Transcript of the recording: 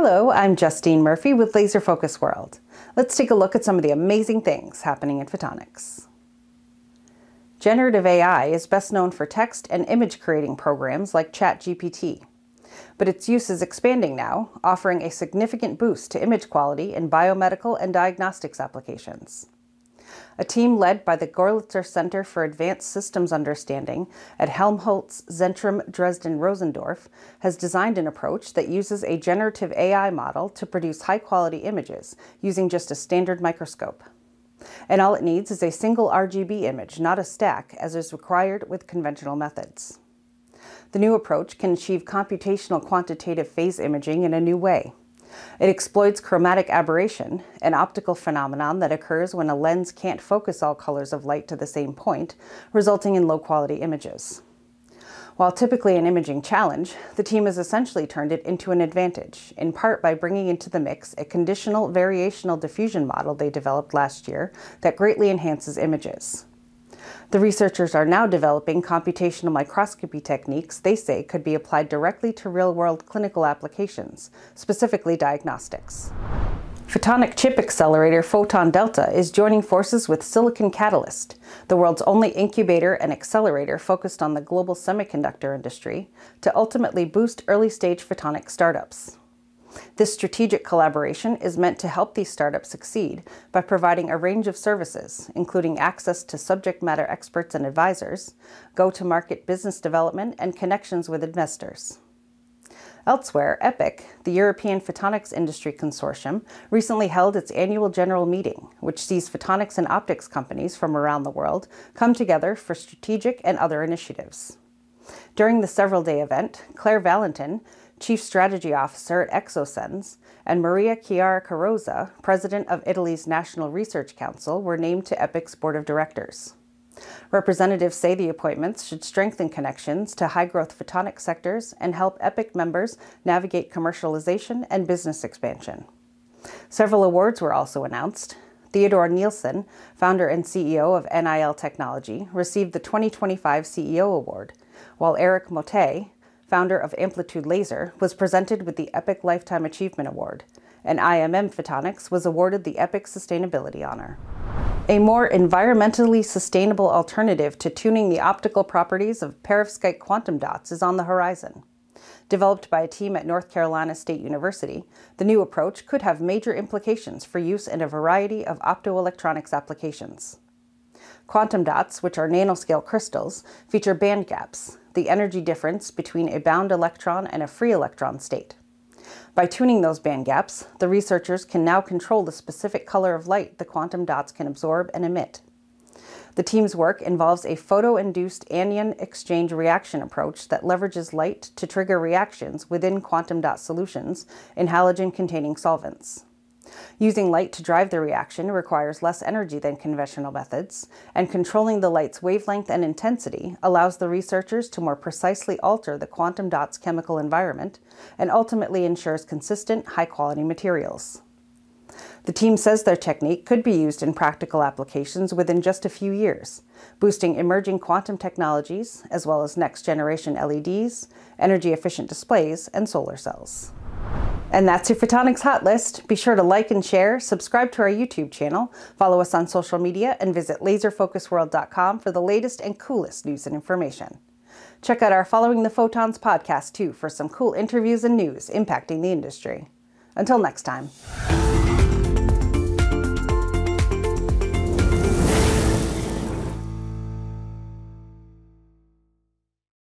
Hello, I'm Justine Murphy with Laser Focus World. Let's take a look at some of the amazing things happening in photonics. Generative AI is best known for text and image creating programs like ChatGPT, but its use is expanding now, offering a significant boost to image quality in biomedical and diagnostics applications. A team led by the Gorlitzer Center for Advanced Systems Understanding at Helmholtz Zentrum Dresden Rossendorf has designed an approach that uses a generative AI model to produce high quality images using just a standard microscope. And all it needs is a single RGB image, not a stack, as is required with conventional methods. The new approach can achieve computational quantitative phase imaging in a new way. It exploits chromatic aberration, an optical phenomenon that occurs when a lens can't focus all colors of light to the same point, resulting in low quality images. While typically an imaging challenge, the team has essentially turned it into an advantage, in part by bringing into the mix a conditional variational diffusion model they developed last year that greatly enhances images. The researchers are now developing computational microscopy techniques they say could be applied directly to real-world clinical applications, specifically diagnostics. Photonic chip accelerator PhotonDelta is joining forces with Silicon Catalyst, the world's only incubator and accelerator focused on the global semiconductor industry, to ultimately boost early-stage photonic startups. This strategic collaboration is meant to help these startups succeed by providing a range of services, including access to subject matter experts and advisors, go-to-market business development, and connections with investors. Elsewhere, EPIC, the European Photonics Industry Consortium, recently held its annual general meeting, which sees photonics and optics companies from around the world come together for strategic and other initiatives. During the several day event, Claire Valentin, Chief Strategy Officer at Exosens, and Maria Chiara Carrozza, President of Italy's National Research Council, were named to EPIC's Board of Directors. Representatives say the appointments should strengthen connections to high growth photonic sectors and help EPIC members navigate commercialization and business expansion. Several awards were also announced. Theodore Nielsen, founder and CEO of NIL Technology, received the 2025 CEO Award, while Eric Mottay, founder of Amplitude Laser, was presented with the EPIC Lifetime Achievement Award, and IMM Photonics was awarded the EPIC Sustainability Honor. A more environmentally sustainable alternative to tuning the optical properties of perovskite quantum dots is on the horizon. Developed by a team at North Carolina State University, the new approach could have major implications for use in a variety of optoelectronics applications. Quantum dots, which are nanoscale crystals, feature band gaps, the energy difference between a bound electron and a free electron state. By tuning those band gaps, the researchers can now control the specific color of light the quantum dots can absorb and emit. The team's work involves a photo-induced anion exchange reaction approach that leverages light to trigger reactions within quantum dot solutions in halogen-containing solvents. Using light to drive the reaction requires less energy than conventional methods, and controlling the light's wavelength and intensity allows the researchers to more precisely alter the quantum dot's chemical environment and ultimately ensures consistent, high-quality materials. The team says their technique could be used in practical applications within just a few years, boosting emerging quantum technologies as well as next-generation LEDs, energy-efficient displays, and solar cells. And that's your Photonics Hot List. Be sure to like and share, subscribe to our YouTube channel, follow us on social media, and visit laserfocusworld.com for the latest and coolest news and information. Check out our Following the Photons podcast too for some cool interviews and news impacting the industry. Until next time.